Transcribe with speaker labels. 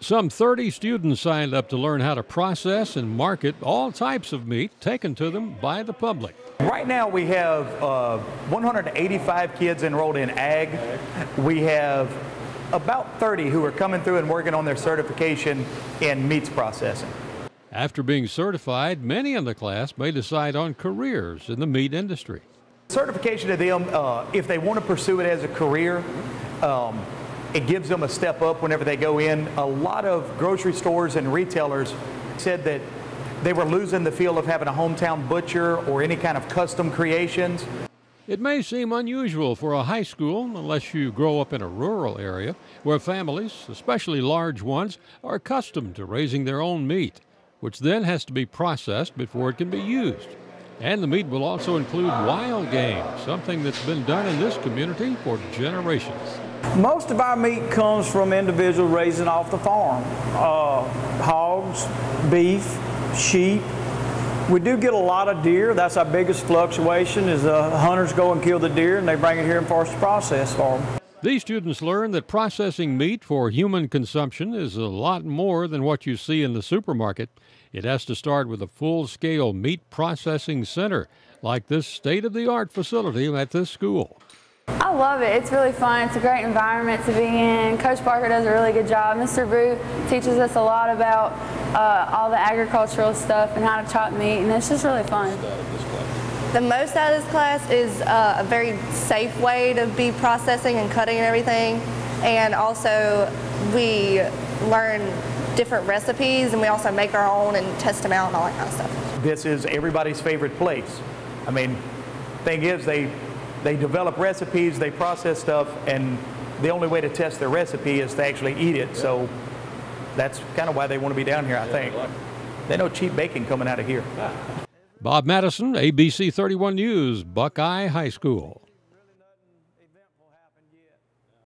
Speaker 1: Some 30 students signed up to learn how to process and market all types of meat taken to them by the public.
Speaker 2: Right now we have uh, 185 kids enrolled in ag. We have about 30 who are coming through and working on their certification in meats processing.
Speaker 1: After being certified, many in the class may decide on careers in the meat industry.
Speaker 2: Certification to them, uh, if they want to pursue it as a career, um, it gives them a step up whenever they go in. A lot of grocery stores and retailers said that they were losing the feel of having a hometown butcher or any kind of custom creations.
Speaker 1: It may seem unusual for a high school unless you grow up in a rural area where families, especially large ones, are accustomed to raising their own meat, which then has to be processed before it can be used. And the meat will also include wild game, something that's been done in this community for generations.
Speaker 3: Most of our meat comes from individuals raising off the farm. Uh, hogs, beef, sheep. We do get a lot of deer. That's our biggest fluctuation is the hunters go and kill the deer and they bring it here for us to process for them.
Speaker 1: These students learn that processing meat for human consumption is a lot more than what you see in the supermarket. It has to start with a full scale meat processing center like this state of the art facility at this school.
Speaker 4: I love it. It's really fun. It's a great environment to be in. Coach Parker does a really good job. Mr. Boo teaches us a lot about uh, all the agricultural stuff and how to chop meat, and it's just really fun.
Speaker 5: The most out of this class is uh, a very safe way to be processing and cutting and everything, and also we learn different recipes, and we also make our own and test them out and all that kind of stuff.
Speaker 2: This is everybody's favorite place. I mean, thing is, they they develop recipes, they process stuff, and the only way to test their recipe is to actually eat it. So that's kind of why they want to be down here, I think. They know cheap bacon coming out of here.
Speaker 1: Bob Madison, ABC 31 News, Buckeye High School.